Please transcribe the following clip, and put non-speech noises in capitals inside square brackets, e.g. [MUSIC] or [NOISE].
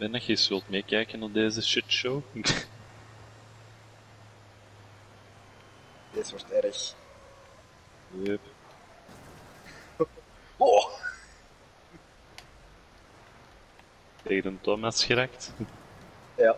Ben dat je eens wilt meekijken naar deze shitshow? [LAUGHS] Dit wordt erg. Yep. [LAUGHS] Oh! Tegen een Thomas geraakt. Ja.